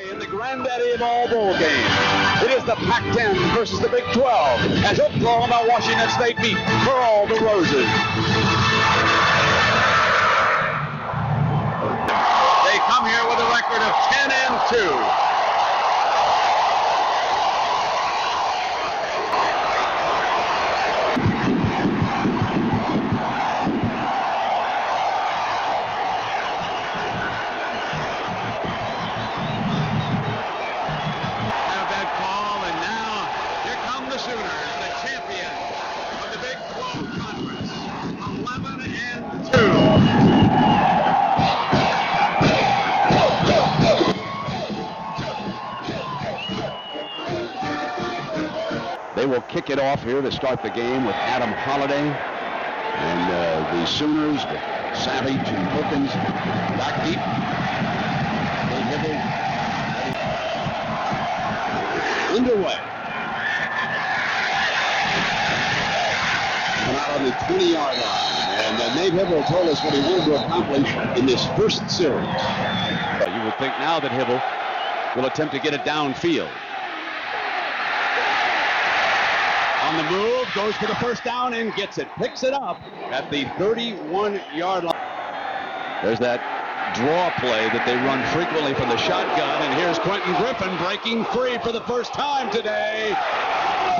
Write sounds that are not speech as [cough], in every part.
In the granddaddy of all bowl games, it is the Pac-10 versus the Big 12 as Oklahoma Washington State meet for all the roses. They come here with a record of 10 and 2. Will kick it off here to start the game with Adam Holliday and uh, the Sooners Savage and Perkins back deep. Underway. Come out on the 20-yard line, and uh, Nate Hybl told us what he wanted to accomplish in this first series. You would think now that Hybl will attempt to get it downfield. On the move, goes for the first down and gets it. Picks it up at the 31-yard line. There's that draw play that they run frequently from the shotgun, and here's Quentin Griffin breaking free for the first time today.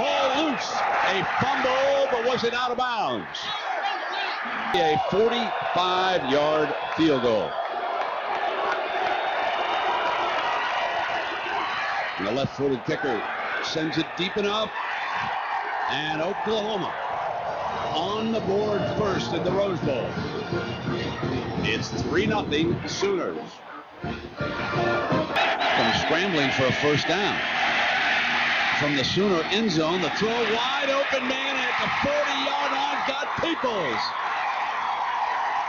Ball loose, a fumble, but was it out of bounds? A 45-yard field goal. And the left-footed kicker sends it deep enough, and Oklahoma on the board first in the Rose Bowl. It's 3 0 Sooners. From scrambling for a first down. From the Sooner end zone, the throw wide open man at the 40-yard line got Peoples.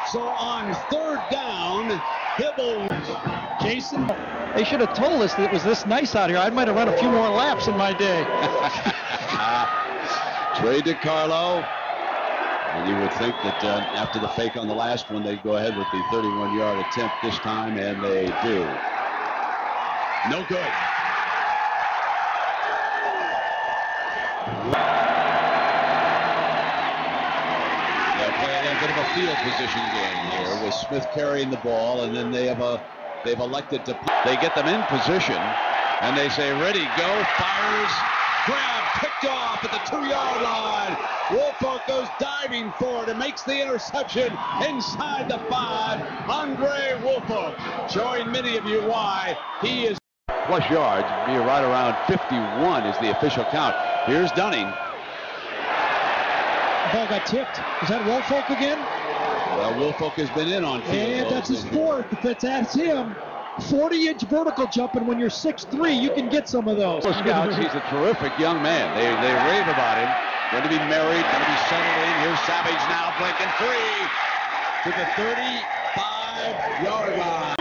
So on third down, Hybl. Jason, they should have told us that it was this nice out here. I might have run a few more laps in my day. [laughs] Trey DiCarlo. And you would think that uh, after the fake on the last one, they'd go ahead with the 31-yard attempt this time, and they do. No good. They're playing a bit of a field position game here with Smith carrying the ball, and then they have a they've elected to they get them in position, and they say ready, go, fires, grab, picked off at the two-yard line. Woolfolk goes diving for it and makes the interception inside the five. Andre Woolfolk showing many of you why he is plus yards, be right around 51 is the official count. Here's Dunning. Ball got tipped. Is that Woolfolk again? Well, Woolfolk has been in on field And that's his fourth. If it's that's him, 40-inch vertical jumping when you're 6'3", you can get some of those. Scouts, [laughs] he's a terrific young man. They, they rave about him. Going to be married, going to be settled in. Here's Savage now breaking free to the 35-yard line.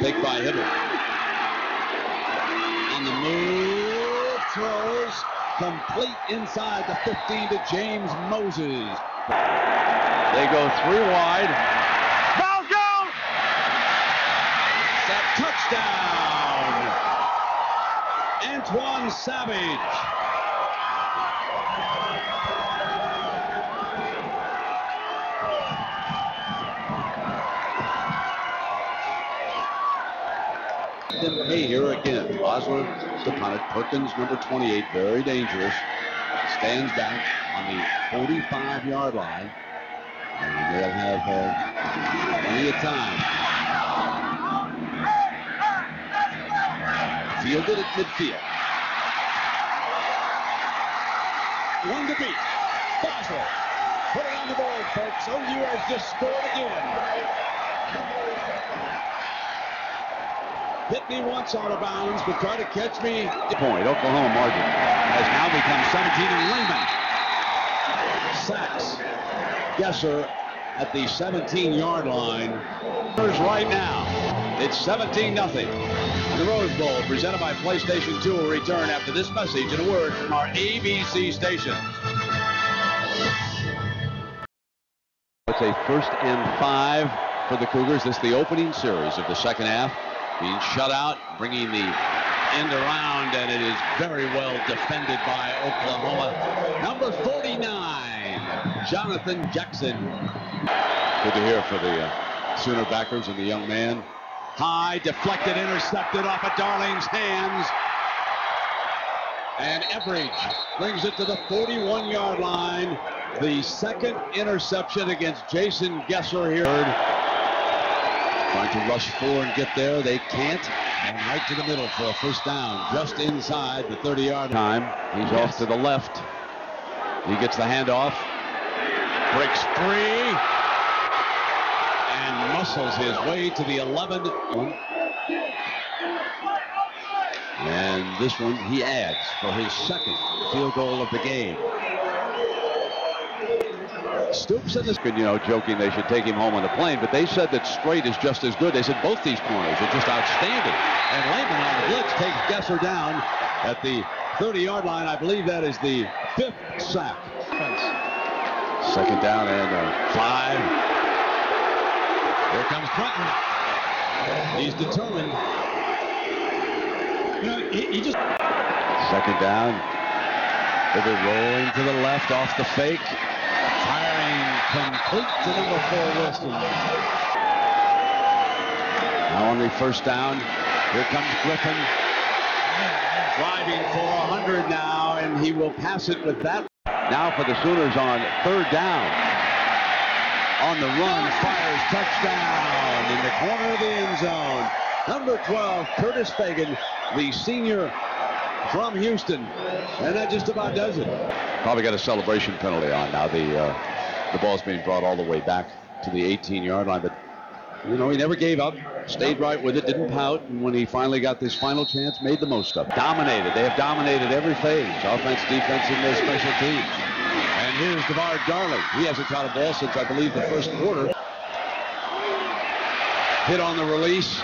Fake by Hybl. On the move, throws complete inside the 15 to James Moses. They go three wide. Touchdown! Savage. Hey, here again. Osler to punt. Perkins, number 28, very dangerous. Stands back on the 45-yard line. And they'll have uh, plenty of time. Fielded at midfield. One to beat. Boswell. Put it on the board, folks. OU has just scored again. Hit me once out of bounds, but try to catch me. Point. Oklahoma margin has now become 17 and Lehman. Sacks. Gesser at the 17-yard line. Right now, it's 17 nothing. The Rose Bowl, presented by PlayStation 2, will return after this message and a word from our ABC station. It's a first and five for the Cougars. This is the opening series of the second half. Being shut out, bringing the end around, and it is very well defended by Oklahoma. Number 49, Jonathan Jackson. Good to hear for the uh, Sooner backers and the young man. High, deflected, intercepted off of Darling's hands. And Everage brings it to the 41-yard line. The second interception against Jason Gesser here. Trying to rush forward and get there. They can't. And right to the middle for a first down. Just inside the 30-yard time. He's yes. off to the left. He gets the handoff. Breaks free. Muscles his way to the 11. And this one he adds for his second field goal of the game. Stoops and this, you know, joking they should take him home on the plane, but they said that Strait is just as good. They said both these corners are just outstanding. And Lehman on the blitz takes Gesser down at the 30-yard line. I believe that is the fifth sack. Second down and uh, five. Here comes Quentin. He's determined. You know, he, he just... Second down. They're rolling to the left off the fake. Firing complete to number four, Wilson. Now on the first down. Here comes Griffin. Driving for 100 now, and he will pass it with that. Now for the Sooners on third down. On the run, fires touchdown in the corner of the end zone. Number 12, Curtis Fagan, the senior from Houston. And that just about does it. Probably got a celebration penalty on now. The uh, the ball's being brought all the way back to the 18-yard line, but you know he never gave up, stayed right with it, didn't pout, and when he finally got this final chance, made the most of it. Dominated. They have dominated every phase, offense, defense, and their special teams. And here's Devard Darling. He hasn't caught a ball since I believe the first quarter. Hit on the release.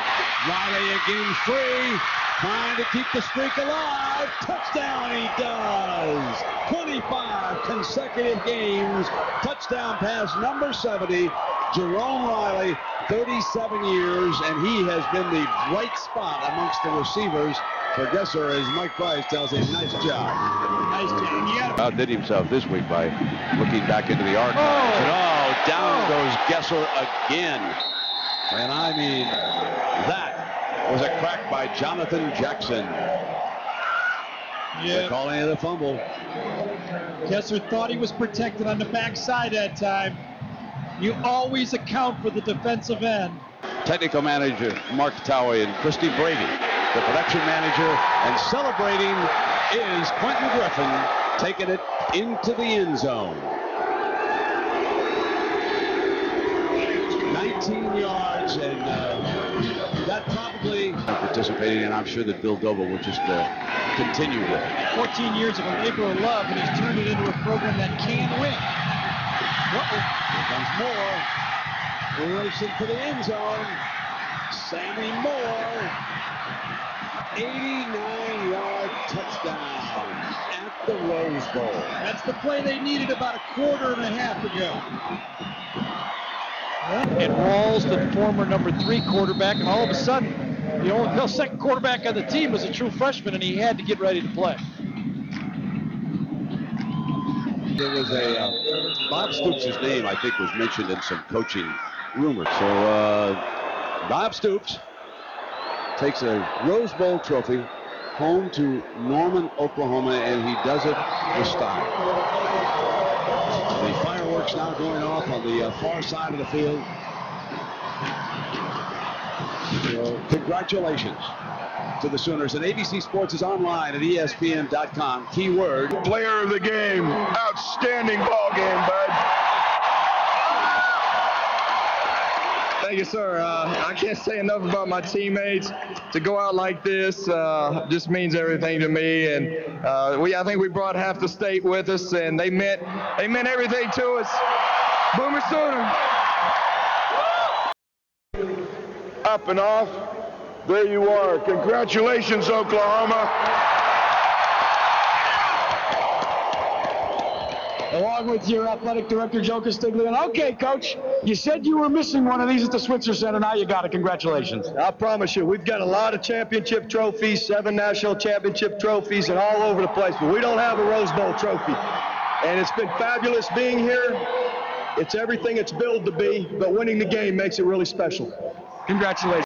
Riley again free. Trying to keep the streak alive. Touchdown he does. 25 consecutive games. Touchdown pass number 70. Jerome Riley, 37 years, and he has been the bright spot amongst the receivers for Gesser, as Mike Price tells him, nice job. Nice job. Yeah. Outdid himself this week by looking back into the archives. Oh, and oh down oh. goes Gesser again. And I mean, that was a crack by Jonathan Jackson. Yeah. Calling it a fumble. Gesser thought he was protected on the backside that time. You always account for the defensive end. Technical manager Mark Towie and Christy Brady. The production manager and celebrating is Quentin Griffin taking it into the end zone. 19 yards and uh, that probably participating and I'm sure that Bill Doba will just uh, continue with it. 14 years of a labor of love and he's turned it into a program that can win. Here comes Moore. Racing for the end zone. Sammy Moore. 89-yard touchdown at the Rose Bowl. That's the play they needed about a quarter and a half ago. And Rawls, the former number three quarterback, and all of a sudden, the only the second quarterback on the team was a true freshman, and he had to get ready to play. There was a uh, Bob Stoops' name, I think, was mentioned in some coaching rumors. So uh, Bob Stoops takes a Rose Bowl trophy home to Norman, Oklahoma, and he does it with style. The fireworks now going off on the uh, far side of the field. So, congratulations to the Sooners. And ABC Sports is online at ESPN.com. Keyword. Player of the game. Outstanding ball game, bud. Thank you, sir. Uh, I can't say enough about my teammates. To go out like this uh, just means everything to me. And uh, we, I think we brought half the state with us, and they meant they meant everything to us. Boomer Sooner. Up and off. There you are. Congratulations, Oklahoma. Along with your athletic director, Joe Castiglione. Okay, Coach, you said you were missing one of these at the Switzer Center. Now you got it. Congratulations. I promise you, we've got a lot of championship trophies, seven national championship trophies, and all over the place, but we don't have a Rose Bowl trophy. And it's been fabulous being here. It's everything it's billed to be, but winning the game makes it really special. Congratulations.